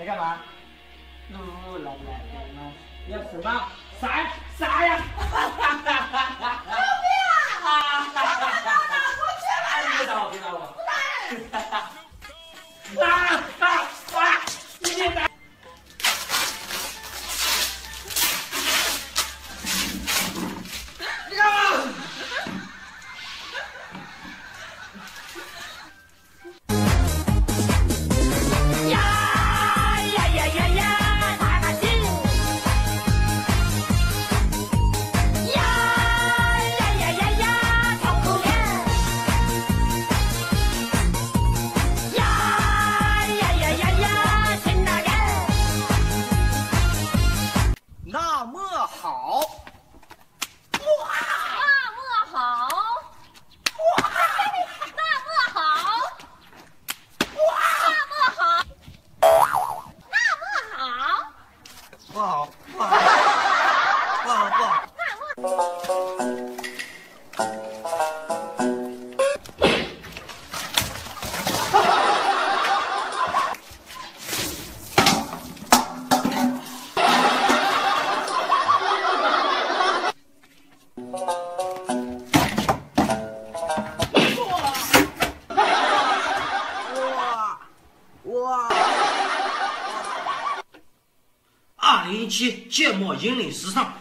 在干嘛？噜啦啦啦啦，要什么？啥啥呀？救命啊！哈哈哈哈哈！我去了！别打我，别打我！哈哈哈！啊芥末引领时尚。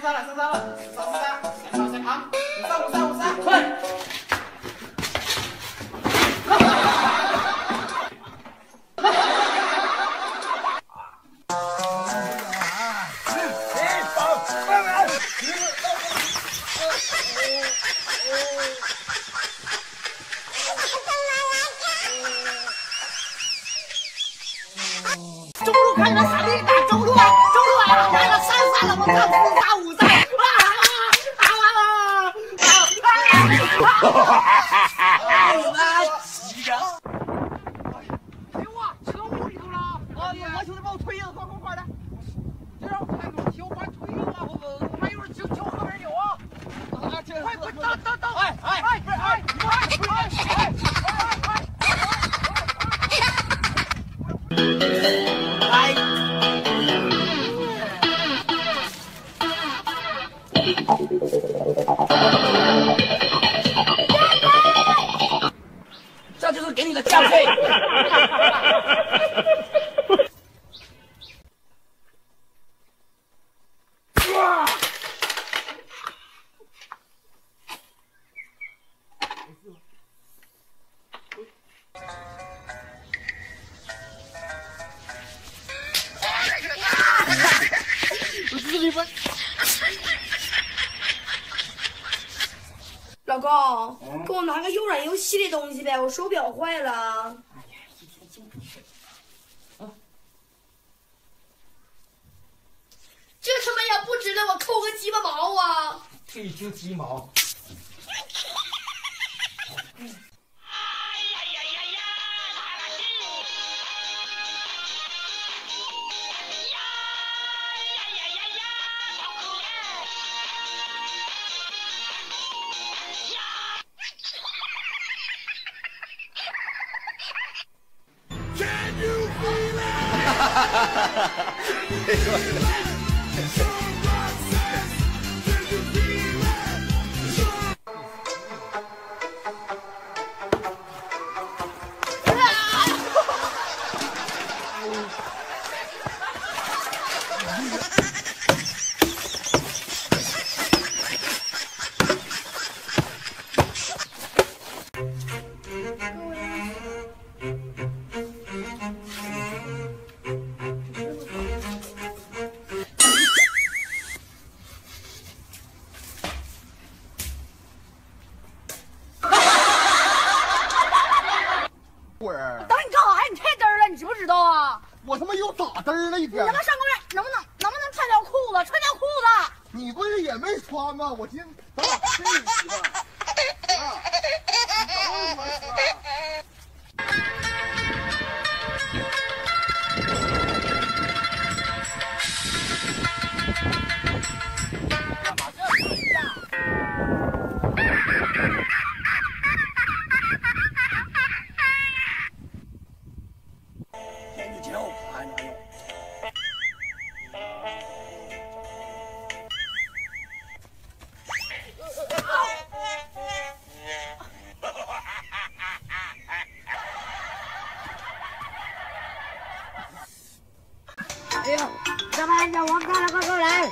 三了三三了上三，谁谁啊？五三五三五三，快！哈哈哈哈哈哈哈哈哈哈哈哈！走？路开始塔里打路啊！中路啊！来了三三了，我操！四三。Ha ha ha! café. 老公，给我拿个又软又细的东西呗，我手表坏了。这他妈也不值得我扣个鸡巴毛啊！退休鸡毛。笑 い会儿，等你干啥呀？你太嘚儿了，你知不知道啊？我他妈又咋嘚儿了一天你他？妈上公园能不能能不能穿条裤子？穿条裤子。你不是也没穿吗？我寻思咱俩配一个。啊，你等会儿要不然叫我干了，快过来！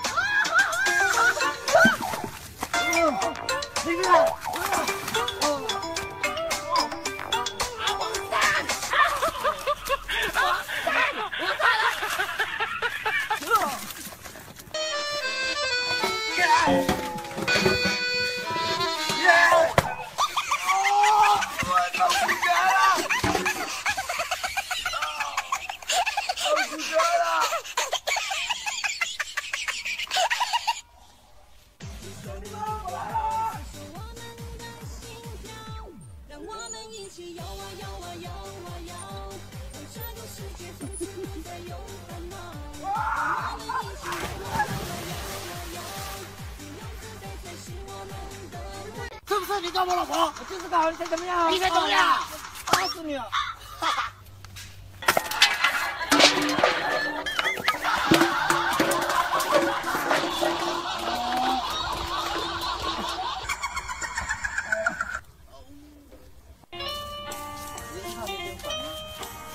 是你搞我老婆？我就是搞你，想怎么样？你想怎么样？打死你！是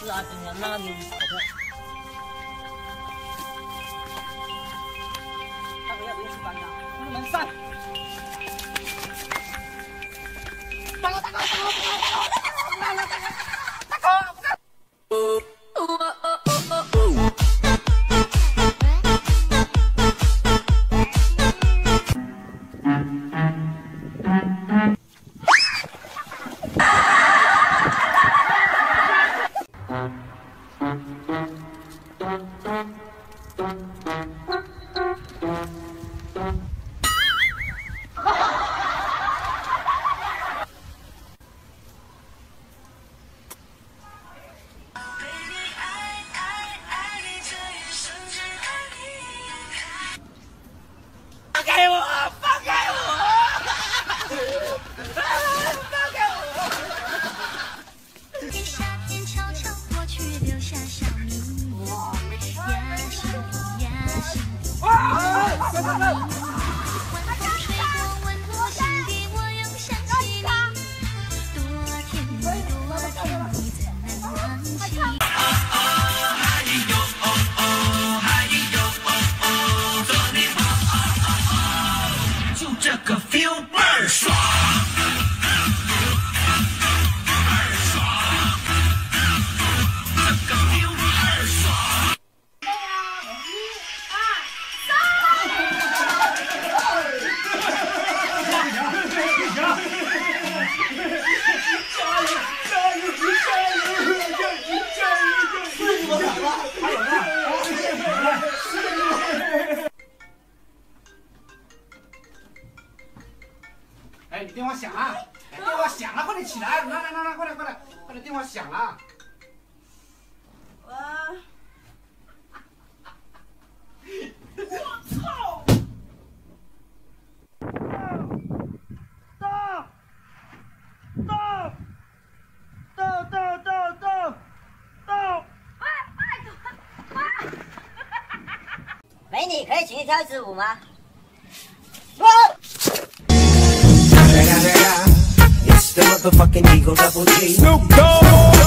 啊，今天那就好看。大哥要不要去班长？不能散。大 go, go. 可以请你跳一支舞吗？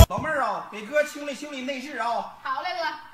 老妹儿啊，给哥清理清理内饰啊。好嘞，哥。